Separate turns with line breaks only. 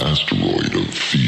Asteroid of fear.